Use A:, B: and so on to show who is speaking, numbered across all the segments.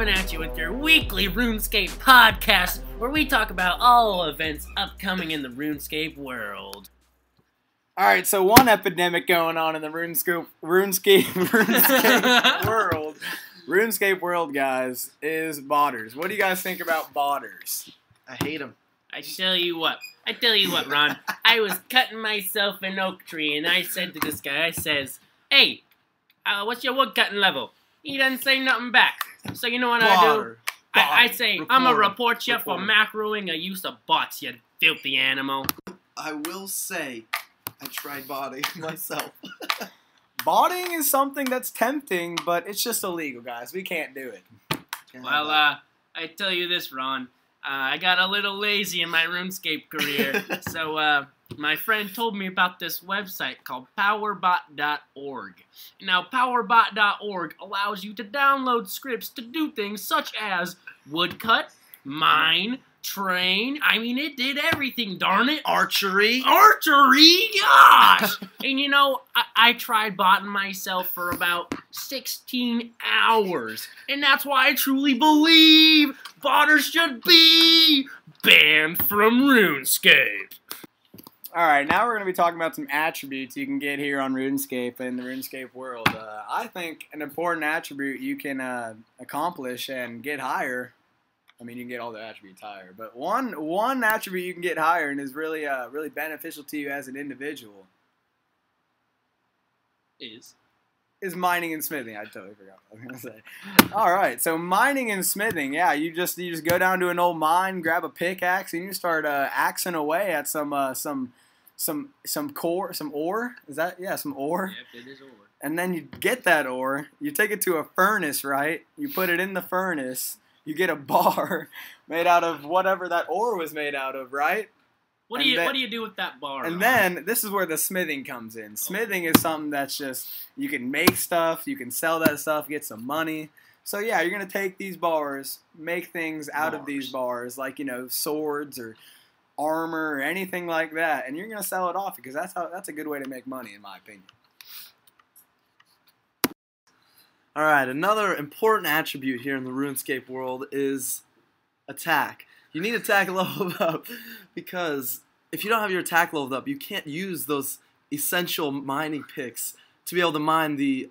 A: weekly RuneScape podcast where we talk about all events upcoming in the RuneScape world.
B: All right, so one epidemic going on in the RuneScape RuneScape RuneScape world, RuneScape world, guys, is botters. What do you guys think about botters?
C: I hate them.
A: I tell you what, I tell you what, Ron. I was cutting myself an oak tree, and I said to this guy, I says, "Hey, uh, what's your wood cutting level?" He doesn't say nothing back. So you know what I do?
C: Botter.
A: I, I say, I'm gonna
C: Report.
A: report you for
C: Report.
A: macroing a use of bots, you filthy animal.
C: I will say, I tried botting myself.
B: Botting is something that's tempting, but it's just illegal, guys. We can't do it.
C: Can't
A: Well, uh, I tell you this, Ron. Uh, I got a little lazy in my RuneScape career, so uh, my friend told me about this website called PowerBot.org. Now, PowerBot.org allows you to download scripts to do things such as woodcut, mine, train. I mean, it did everything, darn it.
C: archery.
A: Archery, gosh! and you know, I, I tried botting myself for about 16 hours. And that's why I truly believe botters should be banned from RuneScape.
B: All right, now we're going to be talking about some attributes you can get here on RuneScape and the RuneScape world. Uh, I think an important attribute you can uh, accomplish and get higher. I mean, you can get all the attributes higher, but one one attribute you can get higher and is really uh, really beneficial to you as an individual
A: Is.
B: is mining and smithing. I totally forgot what I was gonna say. All right, so mining and smithing, yeah, you just you just go down to an old mine, grab a pickaxe, and you start uh, axing away at some uh, some some some core, some ore. Is that yeah, some ore?
A: Yep, it is over.
B: And then you get that ore, you take it to a furnace, right? You put it in the furnace. You get a bar made out of whatever that ore was made out of, right?
A: What do you What do you do with that bar?
B: And
A: Ron?
B: then this is where the smithing comes in. Smithing is something that's just you can make stuff, you can sell that stuff, get some money. So yeah, you're gonna take these bars, make things out of these bars, like you know swords or armor or anything like that, and you're gonna sell it off because that's how that's a good way to make money, in my opinion.
C: All right, another important attribute here in the RuneScape world is attack. You need attack leveled up because if you don't have your attack leveled up, you can't use those essential mining picks to be able to mine the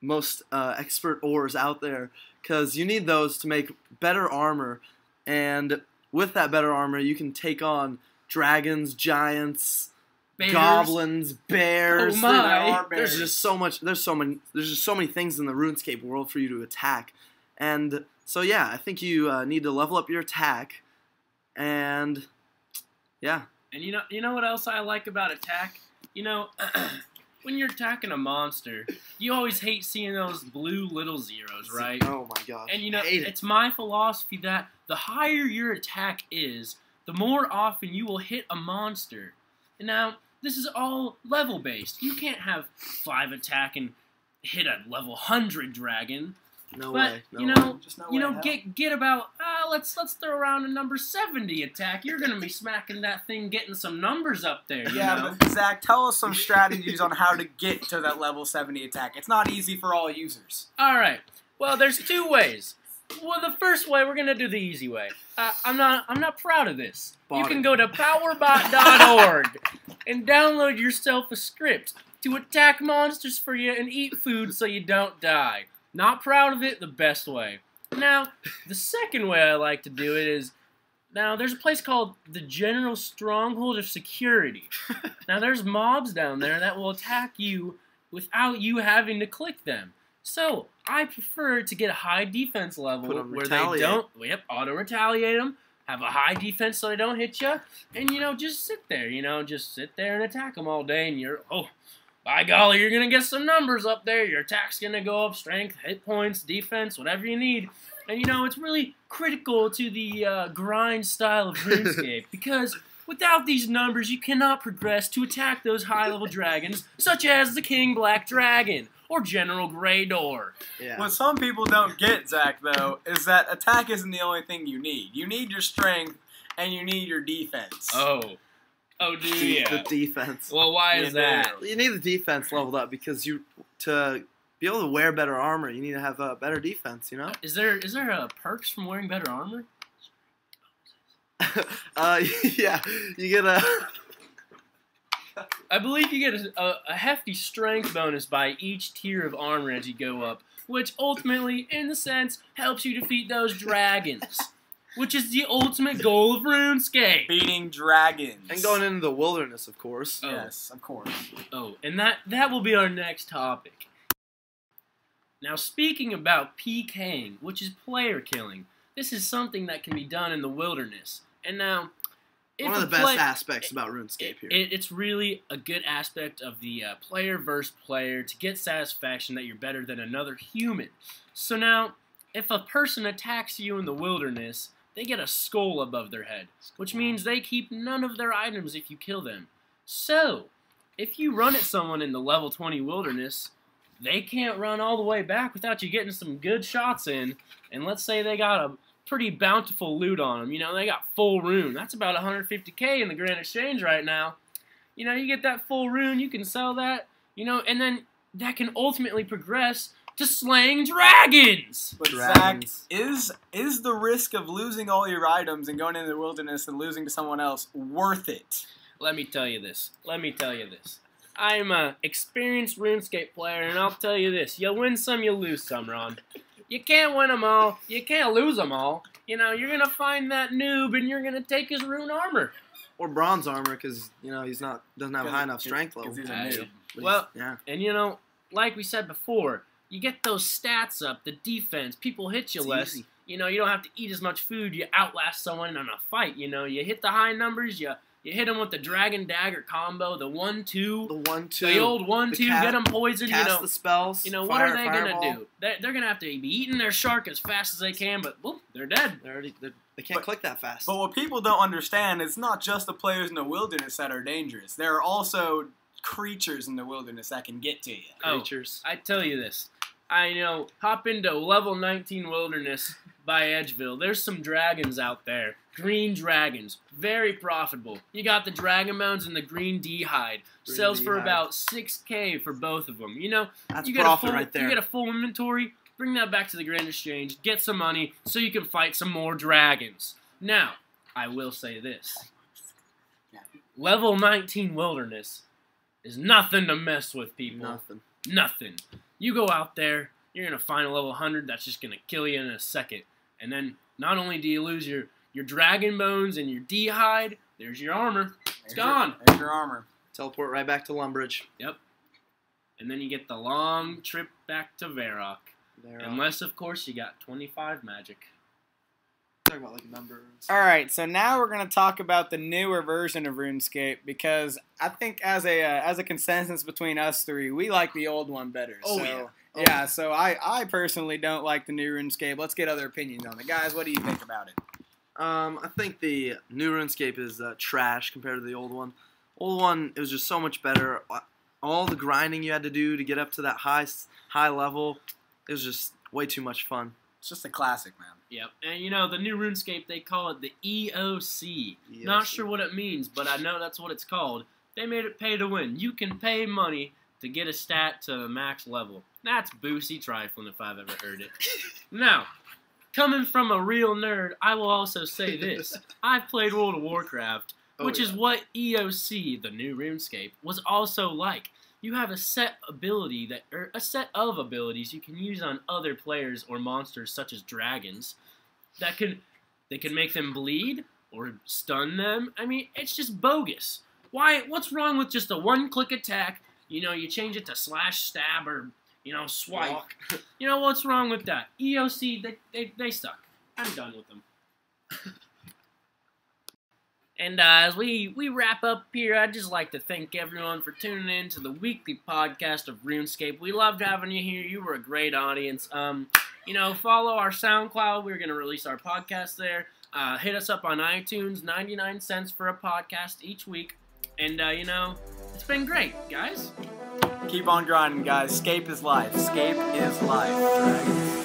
C: most uh, expert ores out there because you need those to make better armor and with that better armor you can take on dragons giants
A: Bears.
C: goblins, bears.
A: Oh my.
C: there are-
B: Bears.
C: There's just so much. There's so many. There's just so many things in the RuneScape world for you to attack, and so yeah, I think you uh, need to level up your attack, and yeah,
A: And you know, you know what else I like about attack? You know, when you're attacking a monster, you always hate seeing those blue little zeros, right?
C: Oh my gosh.
A: And you know,
C: it.
A: it's my philosophy that the higher your attack is, the more often you will hit a monster. And now, this is all level based. You can't have five attack and hit a level 100 dragon.
C: No
A: but
C: way. No
A: you
C: way.
A: know,
B: Just no
A: you
B: way in
A: know,
B: hell.
A: get get about uh, let's let's throw around a number 70 attack. You're gonna be smacking that thing, getting some numbers up there. You
B: Yeah,
A: know?
B: but Zach, tell us some strategies on how to get to that level 70 attack. It's not easy for all users.
A: All right. Well, there's two ways. Well, the first way we're gonna do the easy way. Uh, I'm not. I'm not proud of this. You can
C: it.
A: go to powerbot.org and download yourself a script to attack monsters for you and eat food so you don't die. Not proud of it. The best way. Now, the second way I like to do it is. Now, there's a place called the General Stronghold of Security. now, there's mobs down there that will attack you without you having to click them. So I prefer to get a high defense level where
C: retaliate.
A: they don't. Yep, auto retaliate them. Have a high defense so they don't hit you, and you know just sit there. You know just sit there and attack them all day, and you're oh, by golly, you're gonna get some numbers up there. Your attack's gonna go up, strength, hit points, defense, whatever you need. And you know it's really critical to the uh, grind style of RuneScape because Without these numbers, you cannot progress to attack those high level dragons, such as the King Black Dragon or General Graardor.
C: Yeah.
B: What some people don't get, Zach, though, is that attack isn't the only thing you need. You need your strength and you need your defense.
A: Oh. Oh, do
C: the,
A: ya?
C: the defense.
A: Well, why
B: You
A: is that?
B: do.
C: You need the defense leveled up because you to be able to wear better armor, you need to have a better defense. You know.
A: Is there is there uh, perks from wearing better armor?
C: uh, yeah, you get a.
A: I believe you get a, a, a hefty strength bonus by each tier of armor as you go up, which ultimately, in a sense, helps you defeat those dragons, which is the ultimate goal of RuneScape.
B: Beating dragons.
C: and going into the wilderness, of course.
A: Oh.
B: Yes, of course.
A: Oh, and that that will be our next topic. Now, speaking about PKing, which is player killing, this is something that can be done in the wilderness. And now, if
C: One of the best
A: play-
C: aspects about RuneScape here.
A: it- it's really a good aspect of the uh, player versus player to get satisfaction that you're better than another human. So now, if a person attacks you in the wilderness, they get a skull above their head, which means they keep none of their items if you kill them. So, if you run at someone in the level 20 wilderness, they can't run all the way back without you getting some good shots in. And let's say they got a pretty bountiful loot on them. You know, they got full rune. That's about 150k in the Grand Exchange right now. You know, you get that full rune, you can sell that. You know, and then that can ultimately progress to slaying dragons.
B: But
C: Dragons.
B: Zach, is is the risk of losing all your items and going into the wilderness and losing to someone else worth it?
A: Let me tell you this. Let me tell you this. I'm a experienced RuneScape player, and I'll tell you this: you win some, you lose some, Ron. You can't win them all. You can't lose them all. You know, you're gonna find that noob, and you're gonna take his rune armor.
C: or bronze armor because you know he's not doesn't have high enough strength level.
B: he's a noob.
A: Well,
C: yeah,
A: And you know, like we said before, you get those stats up, the defense, people hit you
C: It's
A: less.
C: easy.
A: You know, you don't have to eat as much food. You outlast someone in a fight. You know, you hit the high numbers. You you hit them with the dragon dagger combo, the one two,
C: the one two,
A: the old one
C: the
A: two,
C: ca-
A: get them poisoned. You know,
C: the spells.
A: you know
C: fire,
A: what are they
C: fireball.
A: gonna do? They're, they're gonna have to be eating their shark as fast as they can, but whoop, they're dead.
C: They're already they're, they can't
B: But-
C: click that fast.
B: But what people don't understand is not just the players in the wilderness that are dangerous. There are also creatures in the wilderness that can get to you.
A: Oh,
C: Creatures.
A: I tell you this. I know, hop into level 19 wilderness by Edgeville. There's some dragons out there. Green dragons. Very profitable. You got the dragon bones and the green D hide.
C: Green
A: Sells for
C: D-hide.
A: about 6k for both of them. You know,
C: That's
A: you get
C: profit
A: a full,
C: right there.
A: You get a full inventory, bring that back to the Grand Exchange, get some money so you can fight some more dragons. Now, I will say this. Level 19 wilderness is nothing to mess with, people.
C: Nothing.
A: Nothing. You go out there, you're gonna find a level 100 that's just gonna kill you in a second. And then not only do you lose your your dragon bones and your D hide, there's your armor,
B: There's
A: gone.
B: Your, there's your armor.
C: Teleport right back to Lumbridge. Yep.
A: And then you get the long trip back to Varrock. Unless, of course, you got 25 magic.
C: Talking about like numbers.
B: All right, so now we're gonna talk about the newer version of RuneScape because I think as a uh, as a consensus between us three, we like the old one better.
C: Oh,
B: so,
C: yeah. Oh,
B: yeah. So I I personally don't like the new RuneScape. Let's get other opinions on it, guys. What do you think about it?
C: Um, I think the new RuneScape is uh, trash compared to the old one. Old one, it was just so much better. All the grinding you had to do to get up to that high high level, it was just way too much fun.
B: It's just a classic, man.
A: Yep. And you know, the new RuneScape, they call it the EOC. Not sure what it means, but I know that's what it's called. They made it pay to win. You can pay money to get a stat to the max level. That's boozy trifling if I've ever heard it. now, coming from a real nerd, I will also say this. I've played World of Warcraft,
C: Oh,
A: which
C: yeah.
A: is what EOC, the new RuneScape, was also like. You have a set ability that, or a set of abilities you can use on other players or monsters, such as dragons, that can, they can make them bleed or stun them. I mean, it's just bogus. Why? What's wrong with just a one-click attack? You know, you change it to slash, stab, or you know, swipe.
C: Walk.
A: You know what's wrong with that? EOC, they they, they suck. I'm done with them. And uh, as we, we wrap up here, I'd just like to thank everyone for tuning in to the weekly podcast of RuneScape. We loved having you here. You were a great audience. Um, you know, follow our SoundCloud. We're going to release our podcast there. Uh, hit us up on iTunes, 99 cents for a podcast each week. And, uh, you know, it's been great, guys.
B: Keep on grinding, guys. Scape is life. Scape is life.